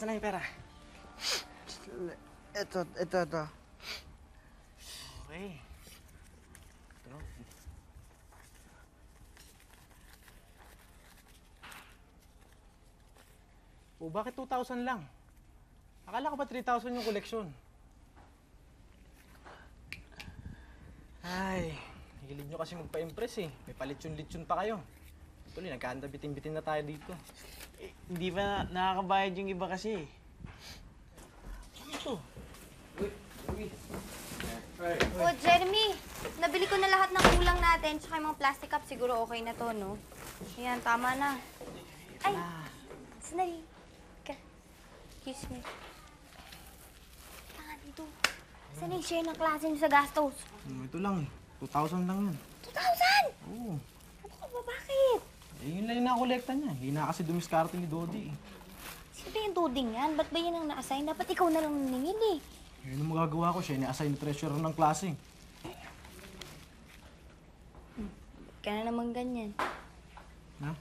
Nasaan na yung pera? Ito, ito, ito. Okay. Ito. O, bakit 2,000 lang? Akala ko ba 3,000 yung koleksyon? Ay, hilig nyo kasi magpa-impress eh. May palitsyon-litsyon pa kayo. Tuloy, nagkanda bitin-bitin na tayo dito. Eh, Hindi pa nakakabayad yung iba kasi. Ito. Oh, Jeremy, nabili ko na lahat ng kulang natin, tsaka yung mga plastic cup, siguro okay na to, no? Ayan, tama na. Ay, sandali. Ka. Excuse me. Tanga dito. Saan yung share ng klase niyo sa gastos? Hmm, ito lang eh. 2,000 lang yan. 2,000! Oo. Ano ka ba, bakit? Eh, yun lang yung nakolekta niya. Hindi na kasi dumiskarte ni Dodi eh. Sino yung tuding yan? Ba't ba yan ang na-assign? Dapat ikaw na lang naningil eh. Yun ang magagawa ko siya. Ni-assign treasurer ng klase. Ka na naman ganyan. Ha?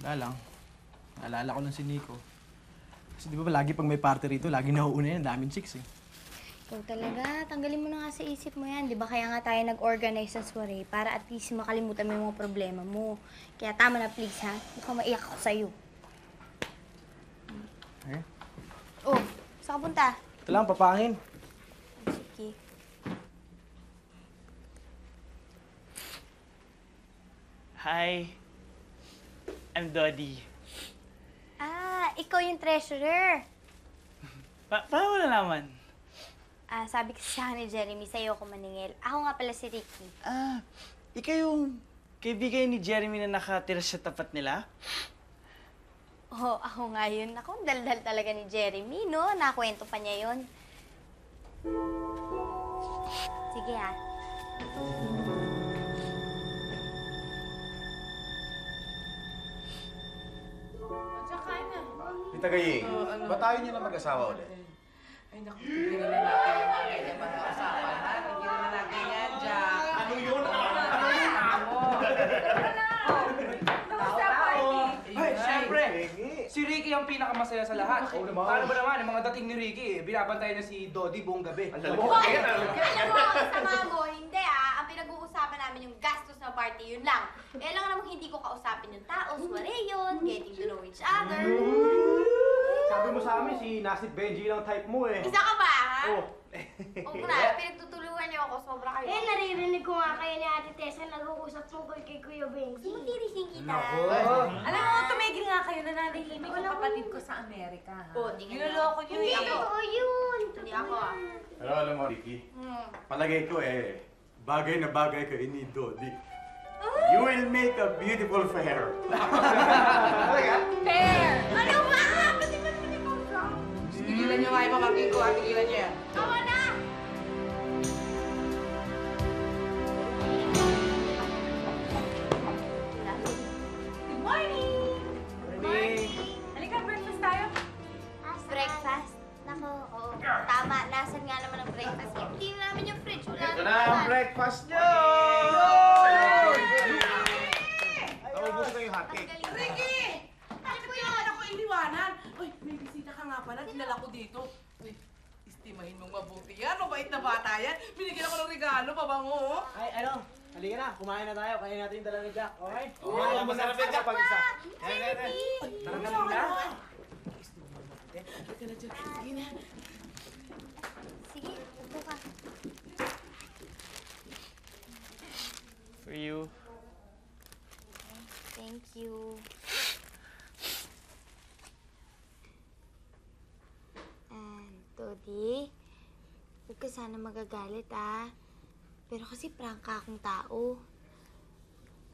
Wala lang. Naalala ko lang si Nico. Kasi di ba ba lagi pag may party rito, lagi nauuna yan. Daming chicks eh. Ikaw talaga, tanggalin mo na nga sa isip mo yan. Di ba kaya nga tayo nag-organize ng soiree para at least makalimutan mo yung mga problema mo. Kaya tama na please ha. Mukhang maiyak ako sa'yo. Eh? Oh, saan ka punta? Ito lang, papangin. Sige. Hi, I'm Dodi. Ah, ikaw yung treasurer. Pa paano mo nalaman? Ah, sabi kasi sa akin ni Jeremy, sa'yo ako maningil. Ako nga pala si Ricky. Ah, ikaw yung kaibigan ni Jeremy na nakatira sa tapat nila? Oh, ako nga yun. Ako, daldal talaga ni Jeremy, no? Nakwento pa niya yun. Sige ha. Tita Gaying, ba't tayo niyo na mag-asawa ulit? Ay, naku, tigilan na natin yung mga ganyan mga usapan, ha? Tigilan na natin yan, Jack. Ano yun? Ano yun? Tao. Tao-tao. Ay, syempre! Si Ricky ang pinakamasaya sa lahat. Oo naman. Paano ba naman, yung mga dating ni Ricky, eh, binabantayan na si Dodi buong gabi. Ang lalaki. Alam mo, ang sama mo, hindi ah. Ang pinag-uusapan namin yung gastos ng party, yun lang. Eh, lang namang hindi ko kausapin yung tao, soiree yun, getting to know each other. Sabi mo sa amin, si Nasib Benji lang type mo eh. Isa ka ba, ha? Oh. Oo na, pinagtutulungan niyo ako, sobra kayo. Eh, naririnig ko nga kayo ni Ate Tessa nag-uusap tungkol kay Kuya Benji. Sumutirising kita. Alam mo, tumigil nga kayo na nanahimik yung kapatid ko sa Amerika. ha? Oo, tingnan niyo. Niloloko niyo Hindi eh. ako. Yun. Hindi ako ah. Pero alam mo, Ricky, Hmm. palagay ko eh, bagay na bagay kayo ni Dodi. You will make a beautiful fair. Talaga? Fair! Ano ba? Pati ba't hindi ko from? Tigilan niyo nga yung pamangkin ko, ha? Ah. Tigilan niyo yan. Tawa na! Good morning! Good! Halika, breakfast tayo. Breakfast? Naku. Tama, nasan nga naman ang breakfast? Hindi namin yung fridge. Wala Ito na ang breakfast niyo! Go! Yung hotcake. Ricky! Bakit mo yung anak ko iniwanan? Uy, may bisita ka nga pala. Dinala ko dito. Uy, istimahin mong mabuti yan. Mabait na bata yan. Binigyan ako ng regalo, pabango. oh. Ay, ano? Halika na, kumain na tayo. Kain natin yung dala ni Jack, okay? Oo, masarap yan kapag isa. Yan, yan, yan. Tara na, Linda. Halika na dyan. Sige na. Sige, upo ka. For you. Thank you. And, Dodi, huwag ka sana magagalit, ah. Pero kasi prangka akong tao.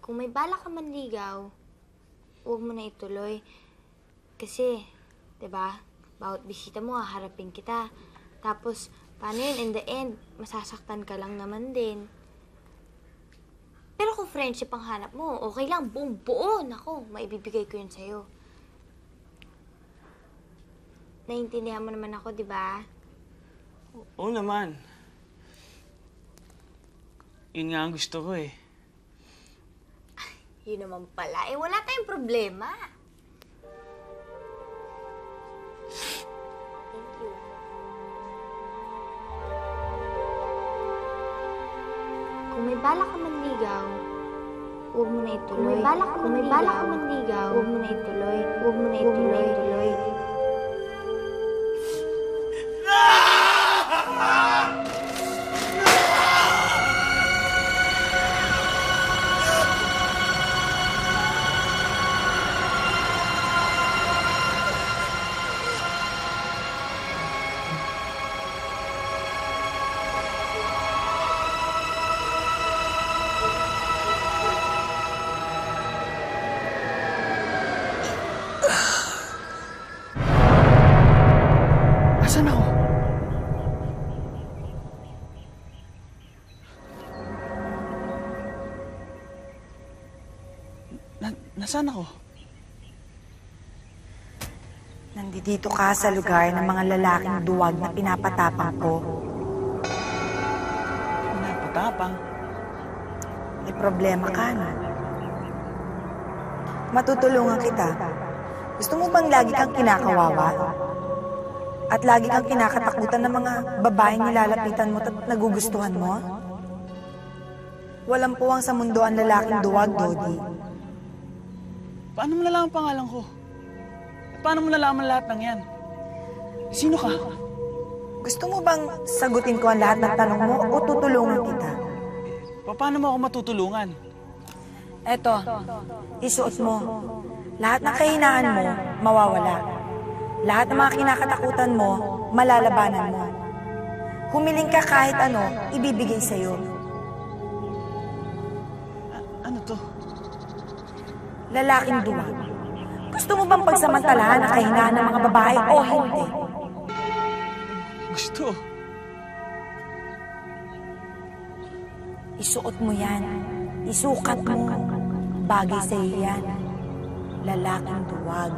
Kung may bala ka manligaw, huwag mo na ituloy. Kasi, ba? Bawat bisita mo, haharapin kita. Tapos, paano yun? In the end, masasaktan ka lang naman din. Pero kung friendship ang hanap mo, okay lang, buong buo. Nako, maibibigay ko yun sa'yo. Naiintindihan mo naman ako, di ba? Oo naman. Yun nga ang gusto ko eh. Yun naman pala. Eh, wala tayong problema. Kung may bala ka manligaw, huwag mo na ituloy. Kung may bala ka Kung may bala ka manligaw, huwag mo na ituloy. Huwag mo na ituloy. Huwag mo na ituloy. Nandito ka sa lugar ng mga lalaking duwag na pinapatapang ko. Pinapatapang. May problema ka na. Matutulungan kita. Gusto mo bang lagi kang kinakawawa? At lagi kang kinakatakutan ng mga babaeng nilalapitan mo at nagugustuhan mo? Walang puwang sa mundo ang lalaking duwag, Dodi. Paano mo nalaman ang pangalan ko? Paano mo nalaman lahat ng yan? Sino ka? Gusto mo bang sagutin ko ang lahat ng tanong mo o tutulungan kita? Pa- Paano mo ako matutulungan? Eto, isuot mo. Lahat ng kahinaan mo, mawawala. Lahat ng mga kinakatakutan mo, malalabanan mo. Humiling ka kahit ano, ibibigay sa'yo. Ano to? Lalaking duwag. Gusto mo bang pagsamantalahan ang kahinaan ng mga babae o hindi? Gusto. Isuot mo yan. Isukat mo. Bagay sa'yo yan. Lalaking duwag.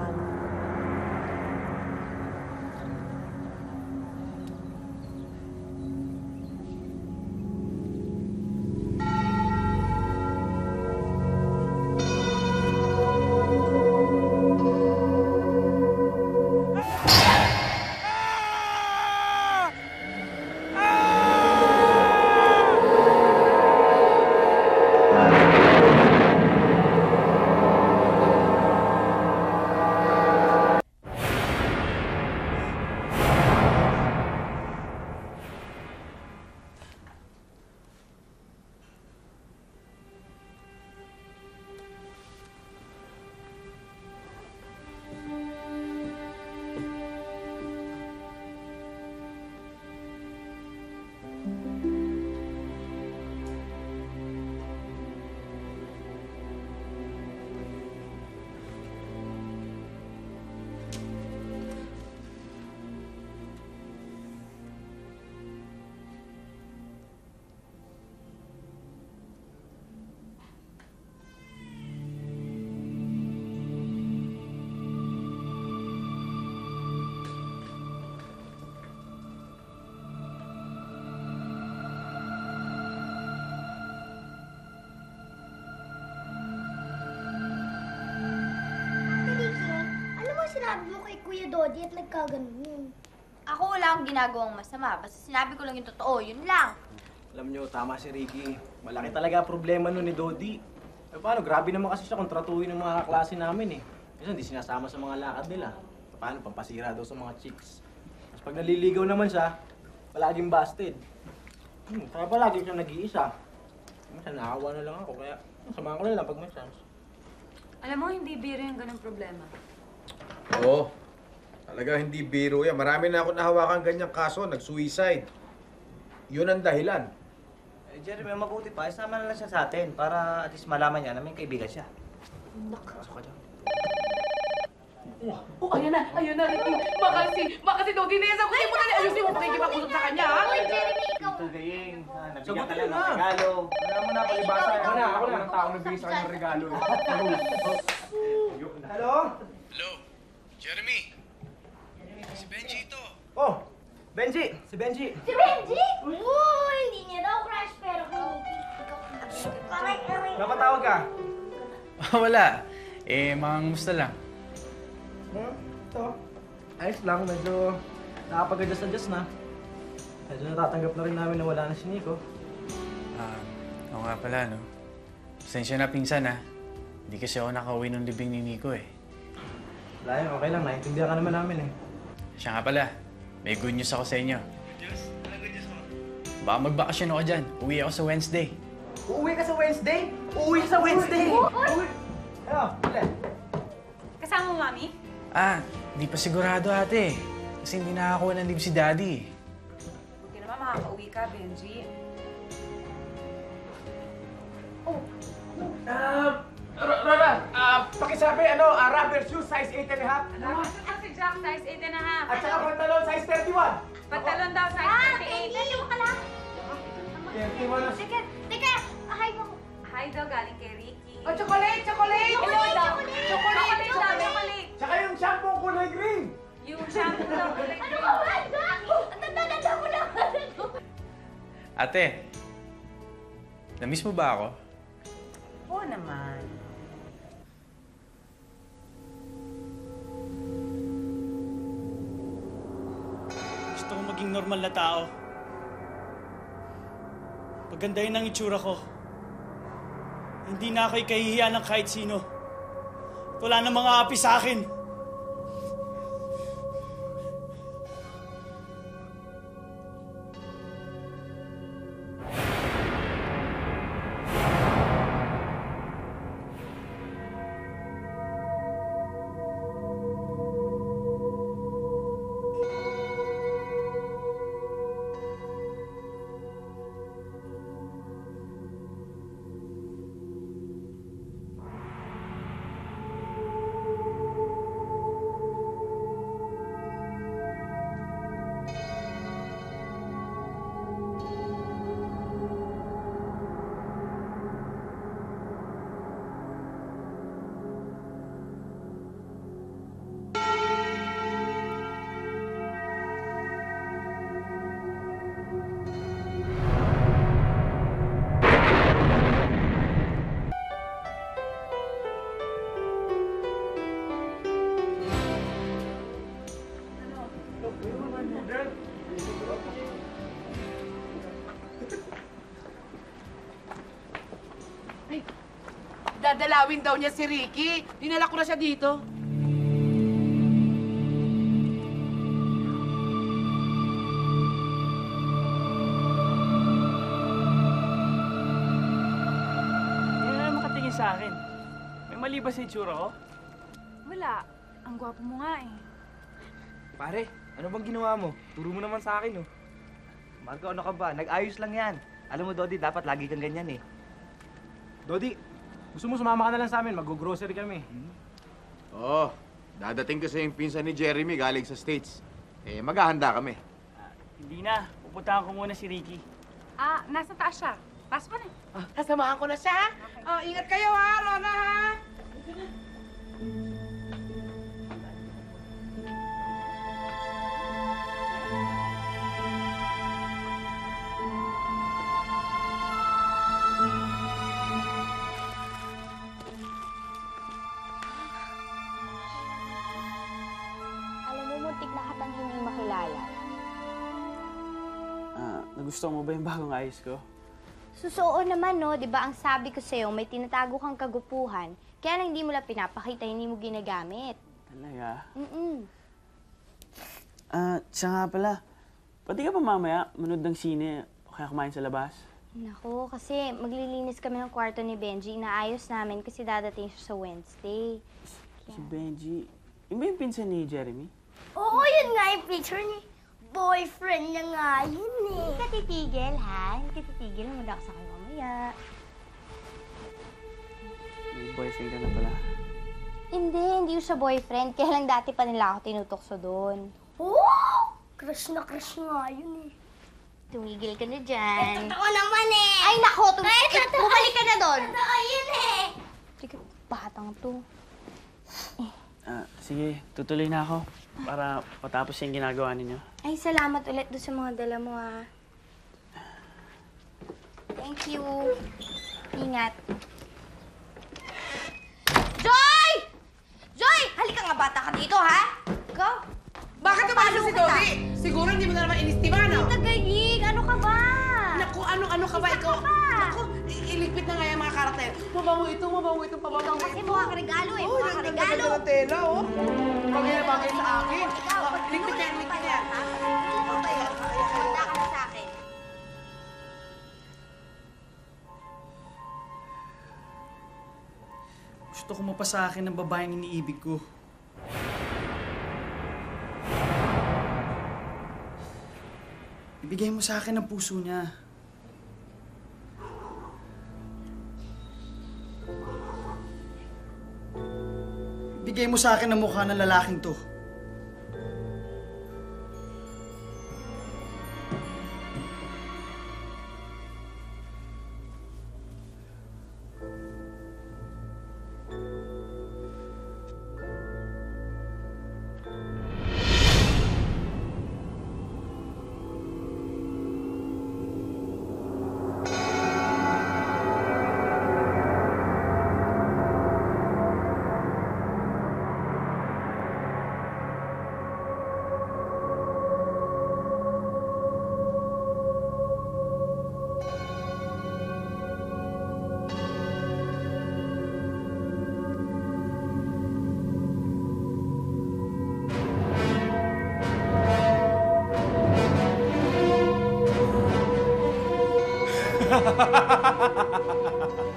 Kuya Dodi at nagkaganon yun. Ako wala akong ginagawang masama. Basta sinabi ko lang yung totoo, yun lang. Alam nyo, tama si Ricky. Malaki talaga ang problema nun ni Dodi. Eh paano, grabe naman kasi siya kontratuhin ng mga klase namin eh. Minsan hindi sinasama sa mga lakad nila. Paano, pampasira daw sa mga chicks. Tapos pag naliligaw naman siya, palaging busted. Hmm, kaya palagi siya nag-iisa. Minsan naawa na lang ako, kaya samahan ko na lang pag may chance. Alam mo, hindi biro yung ganong problema. Oo. Talaga hindi biro yan. Marami na ako nahawakan ganyang kaso, nag-suicide. Yun ang dahilan. Eh, Jeremy, mabuti pa. Isama na lang siya sa atin para at least malaman niya na may kaibigan siya. Pasok ka dyan. Oh, ayan na, ayan na, Ricky. Baka si, baka si Dodi na yan. Mo na, ayusin mo pakikipag-usap sa kanya, ha? Jeremy, ikaw! Ito, Gayeng. Ha, nabigyan ka lang ng na. regalo. Wala mo na, palibasa. Ako na, ako na ang taong nagbigay sa kanya ng regalo. Hello? Hello? Jeremy? Oh, Benji! Si Benji! Si Benji! Oo, hindi niya daw crush, pero kung... Correct. Napatawag ka? Wala. Eh, mga musta lang. Hmm? Ito. Ayos lang, medyo nakapag-adjust-adjust na. Medyo natatanggap na rin namin na wala na si Nico. Ah, oo nga pala, no? Pasensya na, pinsan, ha? Hindi kasi ako nakauwi ng libing ni Nico, eh. Wala yun, okay lang. Naintindihan ka naman namin eh. Siya nga pala, may good news ako sa inyo. Diyos, ano good news mo? Baka magbakasyon ako dyan. Uwi ako sa Wednesday. Uuwi ka sa Wednesday? Uuwi ka sa Wednesday! Uwi! Ano? Kasama mo, Mami? Ah, hindi pa sigurado, ate. Kasi hindi nakakuha ng leave si Daddy. Buti naman makakauwi ka, Benji. Ah, Rora, ah, pakisabi, ano, ah, rubber shoes, size 8 and a half. Ano? si Jack, size 8 and a half. At saka pantalon, size 31. Pantalon daw, size Ah, 38. Benji, yung ka lang. 31 na. Teka, teka, hi mo. Hi daw, galing kay Ricky. Oh, chocolate, chocolate! Chocolate, chocolate! Chocolate Chocolate! chocolate. Tsaka yung shampoo kulay green. Yung shampoo daw, kulay Ano green. ka ba, Jack? Ang tanda-tanda mo naman. Ate, na-miss mo ba ako? Oo naman. Ko maging normal na tao. Pagandahin ang itsura ko. Hindi na ako'y kahihiya ng kahit sino. Wala na mga api sa akin. Dadalawin daw niya si Ricky. Dinala ko na siya dito. Hindi na makatingin sa akin. May mali ba sa itsura ko? Wala. Ang gwapo mo nga eh. Pare, ano bang ginawa mo? Turo mo naman sa akin, oh. Marco, ano ka ba? Nag-ayos lang yan. Alam mo, Dodi, dapat lagi kang ganyan, eh. Dodi, gusto mo sumama ka na lang sa amin? Mag-grocery kami. Oo, oh, dadating kasi yung pinsan ni Jeremy galing sa States. Eh, maghahanda kami. Hindi na. Pupuntahan ko muna si Ricky. Ah, nasa taas siya. Pasok ka na. Kasamahan ko na siya. ha? Oh, ingat kayo ha, Rona ha. Gusto mo ba yung bagong ayos ko? Susuo naman, no? Di ba ang sabi ko sa'yo, may tinatago kang kagupuhan. Kaya lang hindi mo lang pinapakita, hindi mo ginagamit. Talaga? Mm-mm. Ah, siya nga pala. Pwede ka pa mamaya manood ng sine o kaya kumain sa labas? Nako, kasi maglilinis kami ng kwarto ni Benji. Inaayos namin kasi dadating siya sa Wednesday. Si Benji. Yung ba yung pinsan ni Jeremy? Oo, yun nga yung picture ni boyfriend niya nga yun eh. Hindi ka titigil, ha? Hindi ka titigil. Muna ako sa kanya mamaya. May boyfriend ka na pala. Hindi, hindi yung sa boyfriend. Kaya lang dati pa nila ako tinutokso doon. Oo! Crush na crush nga yun eh. Tumigil ka na dyan. Totoo naman eh. Ay, nako! Tum- Ay, eh, totoo. bumalik ka na doon! Totoo yun eh. Sige, batang to. Ah, sige, tutuloy na ako para patapos yung ginagawa ninyo. Ay, salamat ulit doon sa mga dala mo, ha. Thank you. Ingat. Joy! Joy! Halika nga, bata ka dito, ha? Ikaw? Bakit naman si Dodi? Siguro hindi mo na naman inistima, no? Tagayig! Ano ka ba? Karakter. Mabaho ito, mabaho ito, pabaho Ikaw kasi mukha ka regalo, eh. Oh, Mukha ka regalo. ng tela, oh. Bagay na bagay sa akin. Ikaw, Oh, Ligpit yan, ligpit yan. Handa ka na sa akin. Gusto ko mapasa akin ng babaeng iniibig ko. Ibigay mo sa akin ang puso niya. Ibigay mo sa akin ang mukha ng lalaking to. 哈哈哈哈哈哈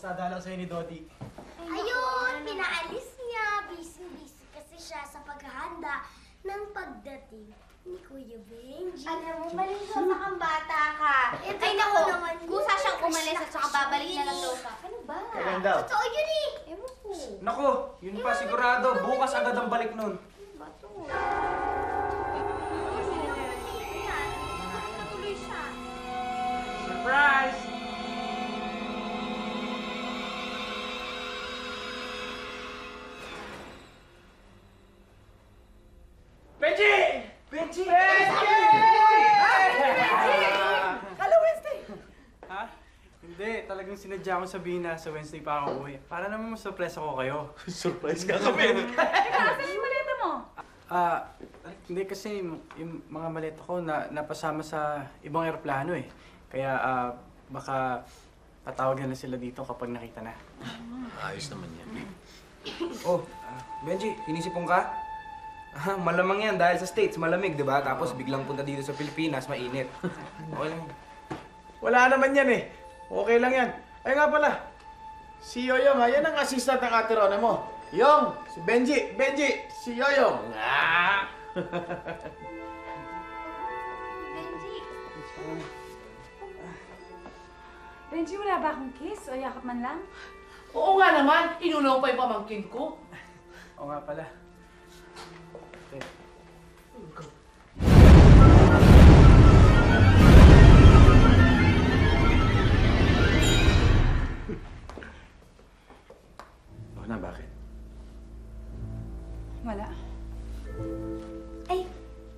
Oo, kamusta dalaw sa'yo ni Dodi? Ayun, pinaalis niya. Busy-busy kasi siya sa paghahanda ng pagdating ni Kuya Benji. Alam mo, maligaw na kang bata ka. Eh, Ay, nako. naman. Kusa siyang umalis at saka babalik na lang daw ka. Ano ba? Kailan daw? Totoo yun eh. Ewan ko. Nako, yun pa sigurado. Bukas agad ang balik nun. Bato. Surprise! Benji! Benji! Hello, Wednesday. Ha? Hindi, talagang sinadya ko sabihin na sa Wednesday pa ako uwi. Para naman mas-surprise ako kayo. Surprise ka kami. Teka, saan yung maleta mo? Ah, hindi kasi yung, yung mga maleta ko na napasama sa ibang eroplano eh. Kaya ah, baka tatawag na sila dito kapag nakita na. Ayos naman yan. Oh, ah, Benji, sinisipong ka? Ah, malamang yan dahil sa States, malamig, di ba? Tapos biglang punta dito sa Pilipinas, mainit. Okay lang. Wala naman yan eh. Okay lang yan. Ay nga pala, si Yoyong ha, yan ang assistant ng ate Rona mo. Yong, si Benji, Benji, si Yoyong. Ah! Benji. Benji, wala ba akong kiss o yakap man lang? Oo nga naman, inuna ko pa yung pamangkin ko. Oo nga pala. Na, bakit? Wala. Ay,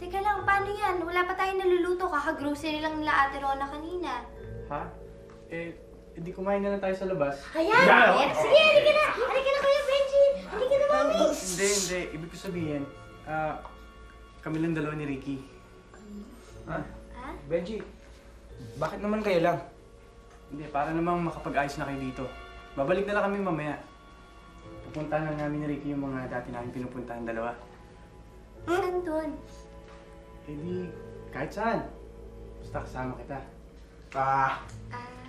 teka lang, paano yan? Wala pa tayong naluluto. Kaka-grocery lang nila Ate Rona kanina. ha? Eh, hindi kumain na lang tayo sa labas. Ayan! ayan. Sige, halika na! Halika na, Kuya Benji! Halika na, Mami! Hindi, hindi. Ibig ko sabihin, ah, kami lang dalawa ni Ricky. Ha? Ha? Benji, bakit naman kayo lang? Hindi, para namang makapag-ayos na kayo dito. Babalik na lang kami mamaya. Pupuntahan lang namin ni Ricky yung mga dati namin pinupuntahan dalawa. Saan doon? Eh di, kahit saan. Basta kasama kita. Ah,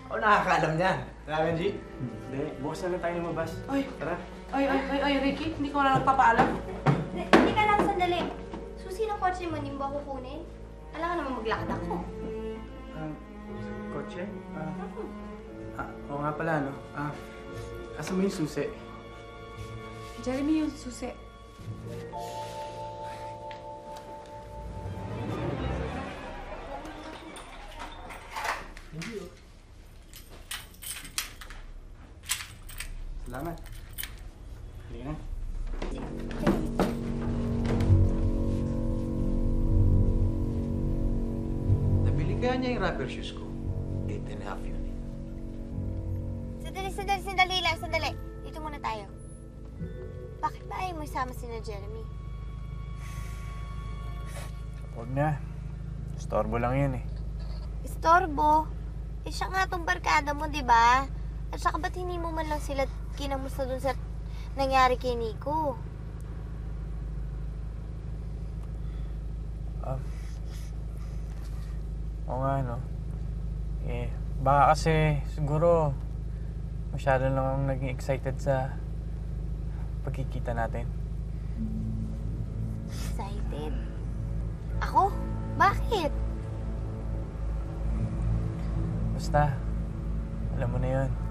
ako nakakaalam niyan. Tara, Benji. Hindi, bukas na lang tayo lumabas. Ay, Tara. ay, ay, ay, ay, Ricky, hindi ko na nagpapaalam. Hindi ka lang, sandali. Susi ng kotse mo, hindi mo ba kukunin? Alam ka naman maglakad ako. Ah, kotse? Ah, ah, oo nga pala, no? Ah, asa mo yung susi? Jeremy, yung susi. Salamat. Niya yung rubber shoes ko. Eight and a half yun eh. Sandali, sandali, sandali lang, sandali. Dito muna tayo. Bakit ba ayaw mo isama si na Jeremy? Huwag na. Storbo lang yun eh. Istorbo. Eh, siya nga tong barkada mo, di ba? At saka ba't hindi mo man lang sila kinamusta dun sa nangyari kay Nico? Ah. Oo nga, no? Eh, baka kasi siguro masyado lang akong naging excited sa pagkikita natin. Excited. Ako? Bakit? Basta, alam mo na yun.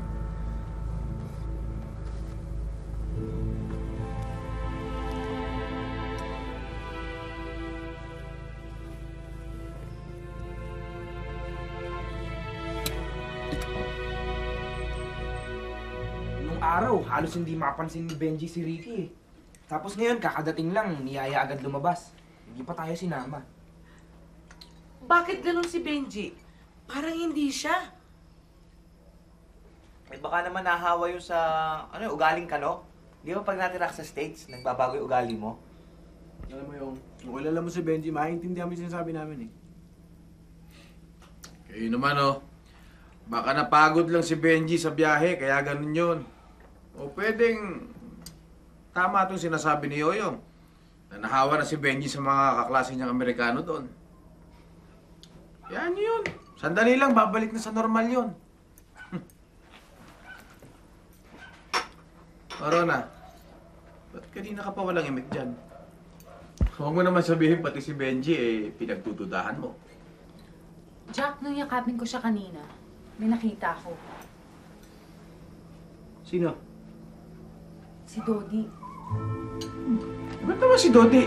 Halos hindi mapansin ni Benji si Ricky eh. Tapos ngayon, kakadating lang, niyaya agad lumabas. Hindi pa tayo sinama. Bakit ganun si Benji? Parang hindi siya. Eh baka naman nahawa yung sa, ano yung ugaling ka, no? Di ba pag natira ka sa States, nagbabago yung ugali mo? Alam mo yung, kung kilala mo si Benji, maintindihan mo yung sinasabi namin eh. Kayo naman oh. Baka napagod lang si Benji sa biyahe, kaya ganun yun. O pwedeng tama itong sinasabi ni Yoyong. Na nahawa na si Benji sa mga kaklase niyang Amerikano doon. Yan yun. Sandali lang, babalik na sa normal yun. Corona, ba't kanina ka pa walang imik dyan? Huwag mo naman sabihin pati si Benji eh, pinagtutudahan mo. Jack, nung yakapin ko siya kanina, may nakita ko. Sino? Si Dodi. Ba't naman si Dodi?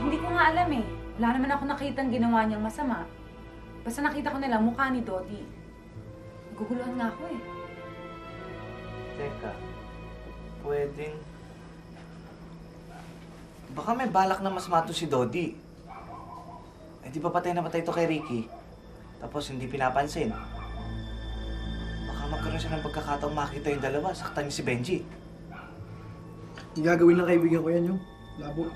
Hindi ko nga alam eh. Wala naman ako nakitang ginawa niyang masama. Basta nakita ko na lang mukha ni Dodi. Naguguluhan nga ako eh. Teka, pwedeng... Baka may balak na mas mato si Dodi. Eh di ba patay na patay to kay Ricky? Tapos hindi pinapansin. Baka magkaroon siya ng pagkakataong makita yung dalawa, saktan niya si Benji. Yung gagawin ng kaibigan ko yan yung labo.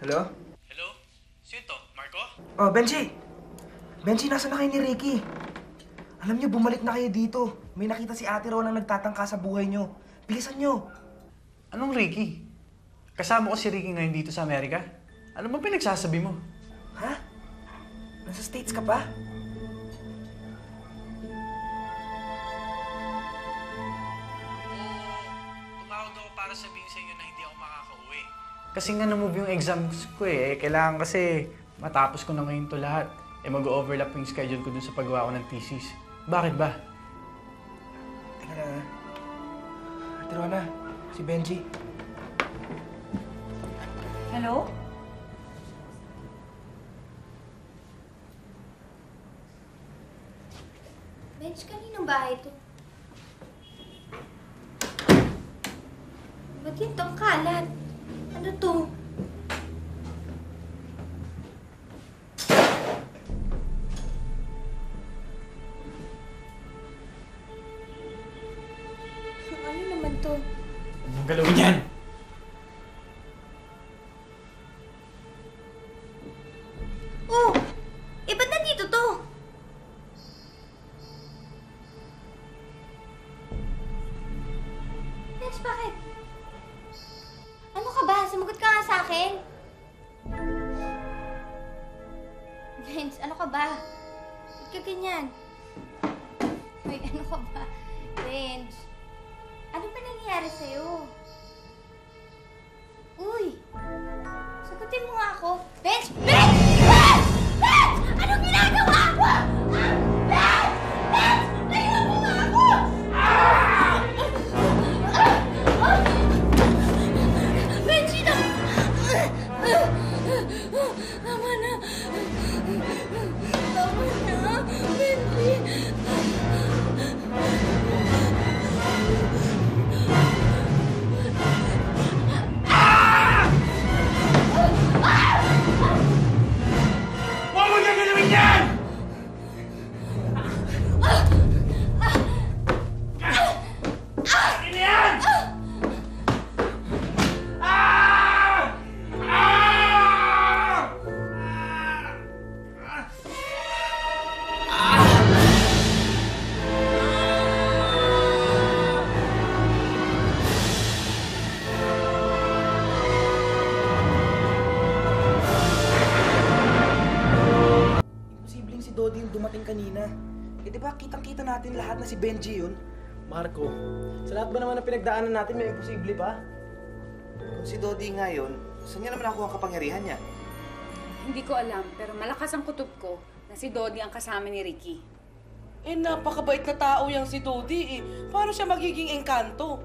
Hello? Hello? Sino to? Marco? Oh, Benji! Benji, nasa na kayo ni Ricky? Alam niyo, bumalik na kayo dito. May nakita si Ate Ron ang nagtatangka sa buhay niyo. Bilisan niyo! Anong Ricky? Kasama ko si Ricky ngayon dito sa Amerika? Ano ba pinagsasabi mo? Ha? Nasa States ka pa? Kasi nga na-move yung exams ko eh. Kailangan kasi matapos ko na ngayon to lahat. Eh mag-overlap yung schedule ko dun sa paggawa ko ng thesis. Bakit ba? Teka na. Ate Rona, si Benji. Hello? Bench, kaninong bahay to? Ba't ganito ang kalat? Ano to? Si Benji yun? Marco, sa lahat ba naman ng pinagdaanan natin, may imposible ba? Kung si Dodi nga yun, saan niya naman ako ang kapangyarihan niya? Hindi ko alam, pero malakas ang kutob ko na si Dodi ang kasama ni Ricky. Eh, napakabait na tao yung si Dodi eh. Paano siya magiging engkanto?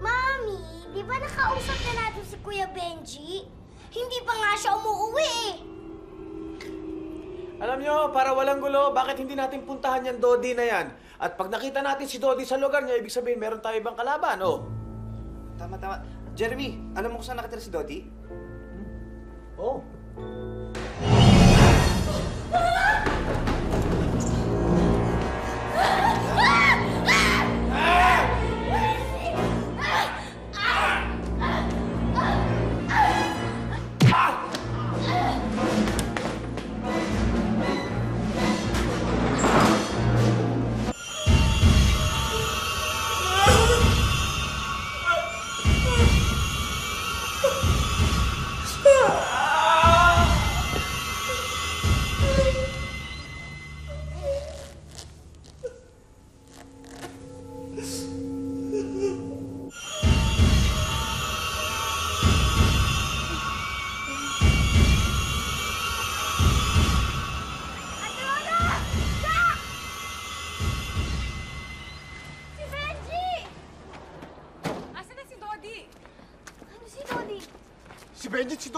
Mami, di ba nakausap na natin si Kuya Benji? Hindi pa nga siya umuwi eh. Alam nyo, para walang gulo, bakit hindi natin puntahan yung Dodi na yan? At pag nakita natin si Dodi sa lugar niya, ibig sabihin meron tayo ibang kalaban, oh. Tama, tama. Jeremy, alam mo kung saan nakatira si Dodi? Oh.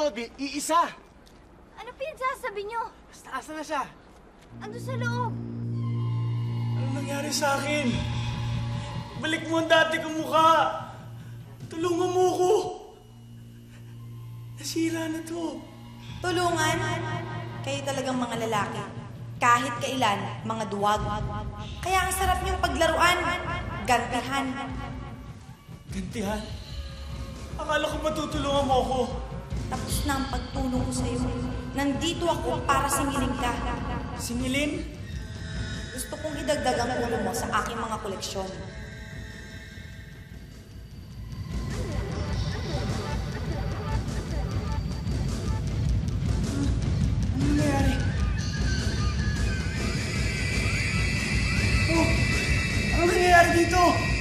Dodi, iisa. Ano pinagsasabi niyo? Basta asa na siya? Ando sa loob. Ano nangyari sa akin? Balik mo ang dati kong mukha. Tulungan mo ko. Nasira na to. Tulungan? Kayo talagang mga lalaki. Kahit kailan, mga duwag. Kaya ang sarap niyong paglaruan. Gantihan. Gantihan? Akala ko matutulungan mo ako. Tapos na ang pagtulong ko sa'yo. Nandito ako para singilin ka. Singilin? Gusto kong idagdag ang ulo mo sa aking mga koleksyon. Ano? Oh! Ano dito?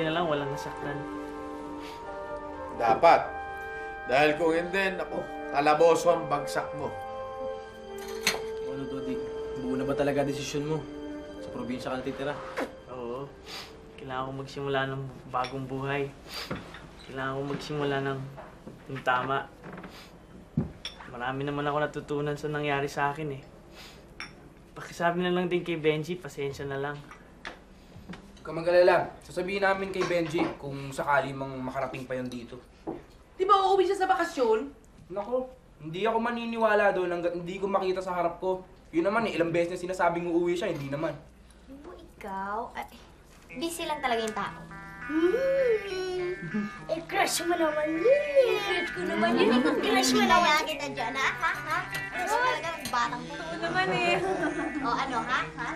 Buti na lang walang nasaktan. Dapat. Dahil kung hindi, ako, kalaboso ang bagsak mo. Ano, Dodi? Buo na ba talaga desisyon mo? Sa probinsya ka natitira? Oo. Kailangan ko magsimula ng bagong buhay. Kailangan ko magsimula ng, ng tama. Marami naman ako natutunan sa nangyari sa akin eh. Pakisabi na lang din kay Benji, pasensya na lang. Ka mag-alala. Sasabihin namin kay Benji kung sakali mang makarating pa yun dito. Di ba uuwi siya sa bakasyon? Nako, hindi ako maniniwala doon hanggat hindi ko makita sa harap ko. Yun naman eh, ilang beses na sinasabing uuwi siya, hindi naman. Oo, ikaw. Ay, busy lang talaga yung tao. Eh, crush mo naman yun. Crush ko naman yun. Crush mo naman kita dyan, ha? Ha? Ha? Crush mo talaga ng batang to. Oo naman eh. O ano, ha? Ha?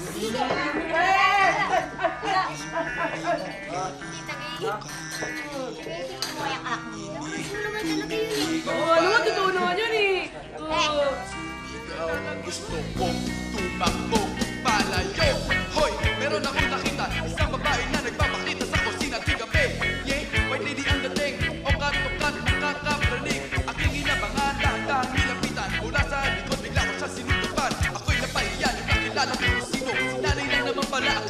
Sige. Ano mo, totoo naman yun eh. Gusto ko tumakbo palayo lang